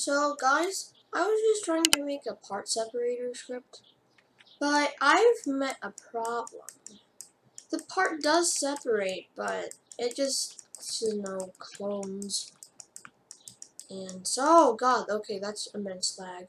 So guys, I was just trying to make a part separator script, but I've met a problem. The part does separate, but it just, you know, clones. And so, oh god, okay, that's immense lag.